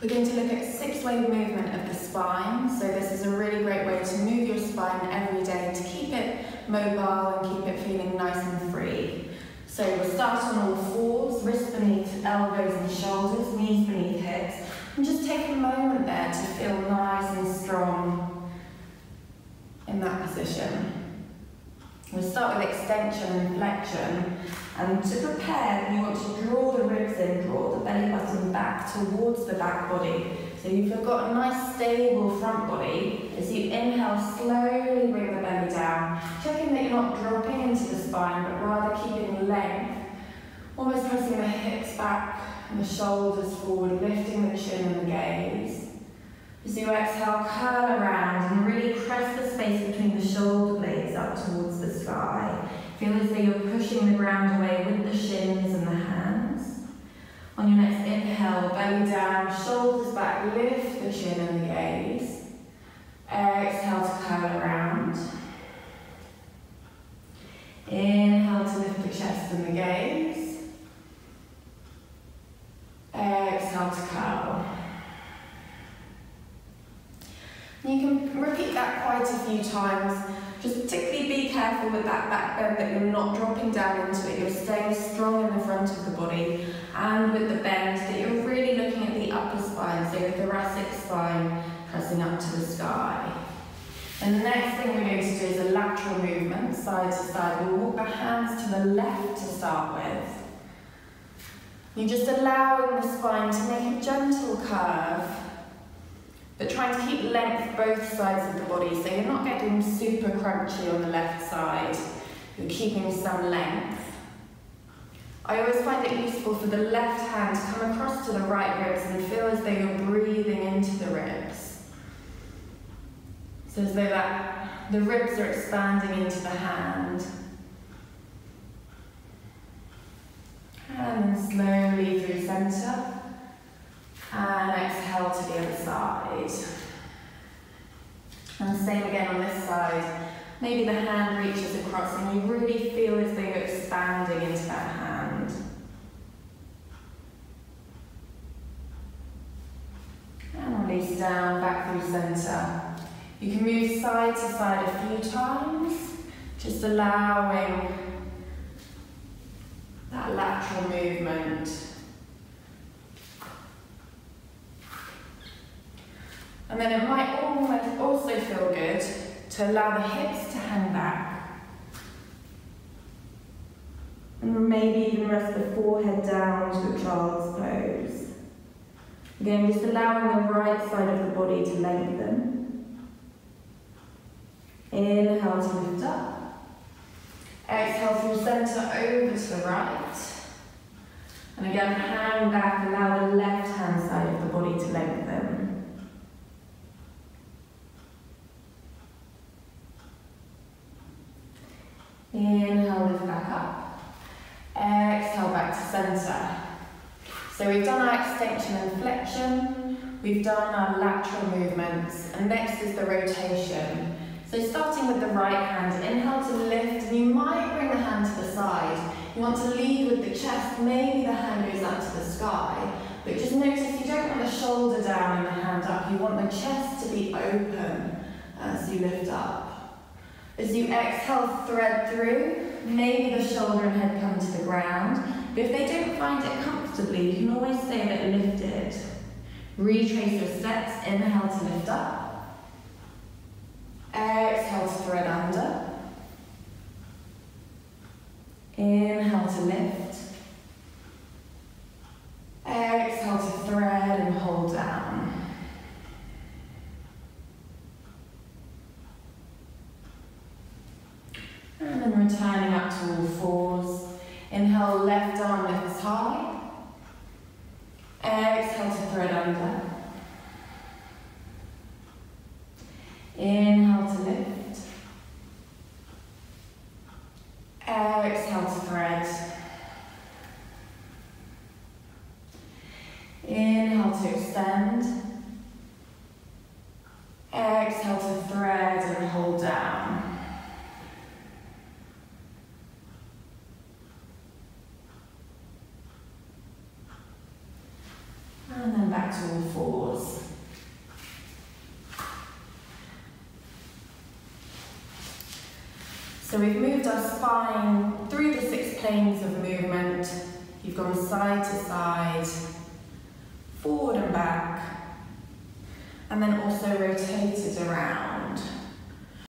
We're going to look at six-way movement of the spine. So this is a really great way to move your spine every day to keep it mobile and keep it feeling nice and free. So we'll start on all fours, wrists beneath elbows and shoulders, knees beneath hips, and just take a moment there to feel nice and strong in that position. We'll start with extension and flexion. And to prepare, you want to draw the ribs in, draw the belly button back towards the back body. So you've got a nice stable front body. As you inhale, slowly bring the belly down, checking that you're not dropping into the spine, but rather keeping length. Almost pressing the hips back and the shoulders forward, lifting the chin and the gaze. As you exhale, curl around and really press the space between the shoulder blades towards the sky. Feel as though you're pushing the ground away with the shins and the hands. On your next inhale, belly down, shoulders back, lift the chin and the gaze. Uh, exhale to curl around. Inhale to lift the chest and the gaze. Uh, exhale to curl. You can repeat that quite a few times just particularly be careful with that back bend that you're not dropping down into it. You're staying strong in the front of the body and with the bend that you're really looking at the upper spine, so your thoracic spine pressing up to the sky. And the next thing we're going to do is a lateral movement, side to side. We'll walk the hands to the left to start with. You're just allowing the spine to make a gentle curve but trying to keep length both sides of the body, so you're not getting super crunchy on the left side. You're keeping some length. I always find it useful for the left hand to come across to the right ribs and feel as though you're breathing into the ribs. So as though that the ribs are expanding into the hand. And then slowly through centre. And exhale to the other And same again on this side. Maybe the hand reaches across and you really feel as though you're expanding into that hand. And release down, back through centre. You can move side to side a few times, just allowing that lateral movement. And then it might almost also feel good to allow the hips to hang back. And maybe even rest the forehead down to a child's pose. Again, just allowing the right side of the body to lengthen. Inhale to lift up. Exhale from centre over to the right. And again, hang back, allow the left hand side of the body to lengthen. Inhale, lift back up. Exhale, back to centre. So we've done our extension and flexion. We've done our lateral movements. And next is the rotation. So starting with the right hand, inhale to lift, and you might bring the hand to the side. You want to lead with the chest, maybe the hand goes up to the sky, but just notice you don't want the shoulder down and the hand up, you want the chest to be open uh, as you lift up. As you exhale, thread through. Maybe the shoulder and head come to the ground. But if they don't find it comfortably, you can always stay a bit lifted. Retrace your steps. Inhale to lift up. Exhale to thread under. Inhale to lift. Exhale to thread and hold down. And then returning up to all fours. Inhale, left arm lifts high. Exhale to thread under. to all fours. So we've moved our spine through the six planes of movement. You've gone side to side, forward and back, and then also rotated around.